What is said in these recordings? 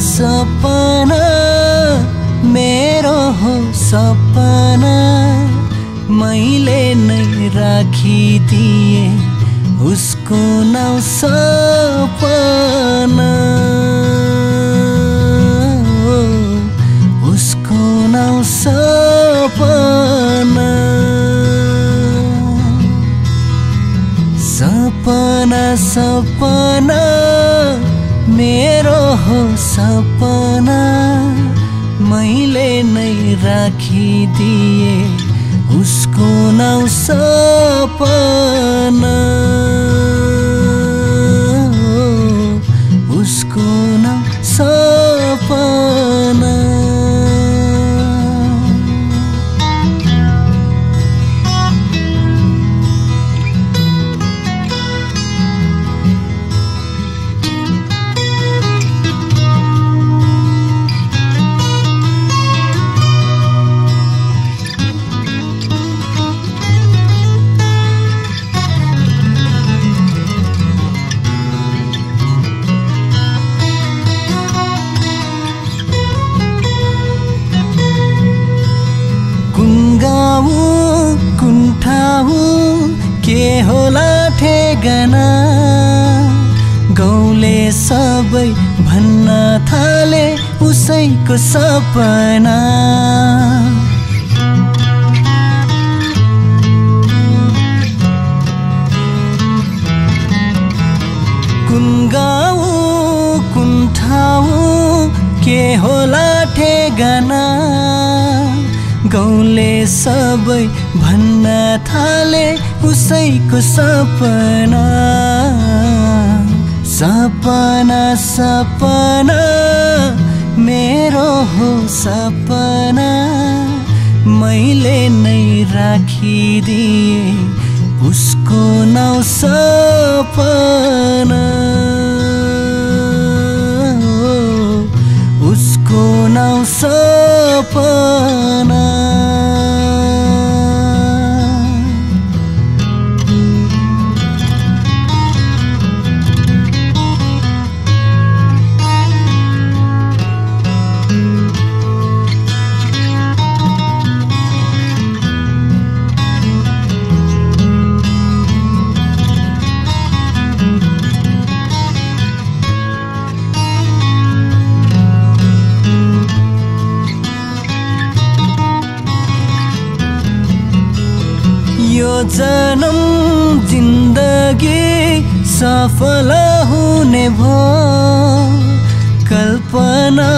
सपना मेरो हो सपना। मैले नै राखिदिए उसको नाउँ सपना। उसको नाउँ सपना। सपना सपना मेरो हो सपना मैले नै राखिदिए उसको नाउँ सपना। के होला ठेगाना। गाउँले सबै भन्न थाले उसैको सपना। कुन गाउँ कुन ठाउँ के होला ठेगाना? गाउँले सबै भन्न थाले उसैको सपना। सपना सपना मेरो हो सपना। मैले नै राखिदिए उसको नाउँ सपना। जन्म जिन्दगी सफल हुने भो। कल्पना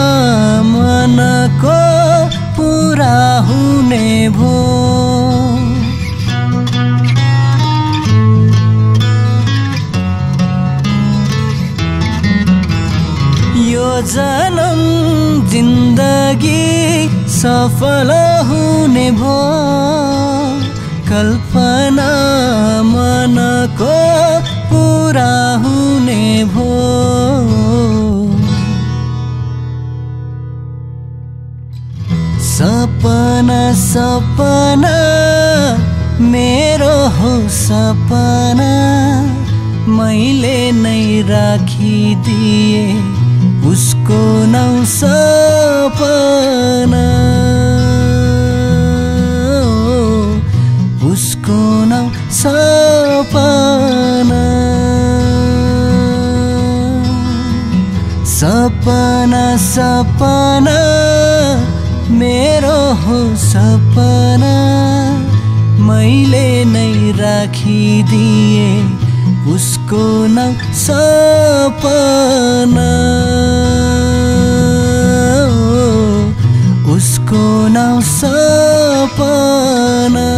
मनको पुरा हुने भो। यो जन्म जिन्दगी सफल हुने भो। कल्पना मनको पुरा हुने भो। सपना सपना मेरो हो सपना। मैले नै राखिदिए उसको नाउँ सपना। सपना सपना मेरो हो सपना। मैले नै राखिदिए उसको नाउँ सपना। उसको नाउँ सपना।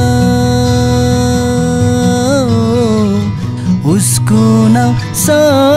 उसको नाउँ सपना